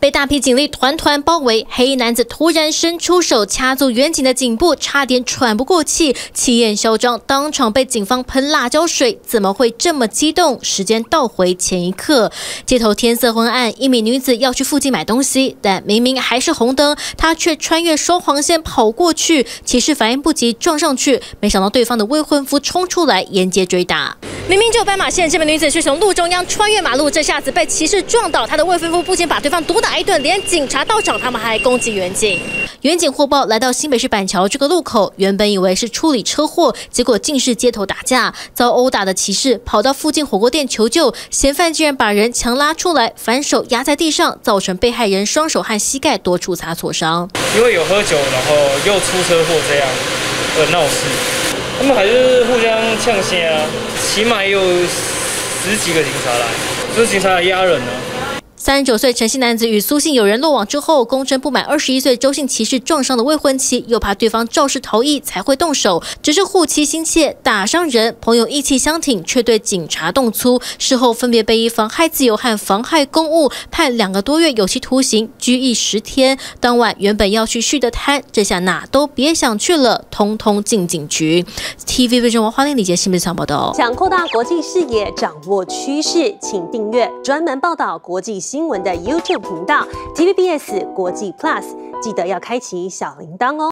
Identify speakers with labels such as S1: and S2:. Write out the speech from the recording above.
S1: 被大批警力团团包围，黑衣男子突然伸出手掐住远景的颈部，差点喘不过气，气焰嚣张，当场被警方喷辣椒水。怎么会这么激动？时间倒回前一刻，街头天色昏暗，一名女子要去附近买东西，但明明还是红灯，她却穿越双黄线跑过去，骑士反应不及撞上去，没想到对方的未婚夫冲出来沿街追打。明明就有斑马线，这名女子却从路中央穿越马路，这下子被骑士撞倒。她的未婚夫不仅把对方毒打一顿，连警察到场，他们还攻击远警。远警获报来到新北市板桥这个路口，原本以为是处理车祸，结果竟是街头打架，遭殴打的骑士跑到附近火锅店求救，嫌犯竟然把人强拉出来，反手压在地上，造成被害人双手和膝盖多处擦挫伤。
S2: 因为有喝酒，然后又出车祸这样的闹事。他们还是互相呛声啊，起码也有十几个警察来，这警察来压人呢。
S1: 三十九岁陈姓男子与苏姓友人落网之后，公称不满二十一岁周姓骑士撞伤了未婚妻，又怕对方肇事逃逸才会动手，只是护妻心切，打伤人，朋友义气相挺，却对警察动粗。事后分别被以妨害自由和妨害公务判两个多月有期徒刑，拘役十天。当晚原本要去续的摊，这下哪都别想去了，通通进警局。TVB 中文花莲李杰新闻报道。
S3: 想扩大国际视野，掌握趋势，请订阅专门报道国际。新闻的 YouTube 频道 TVBS 国际 Plus，记得要开启小铃铛哦。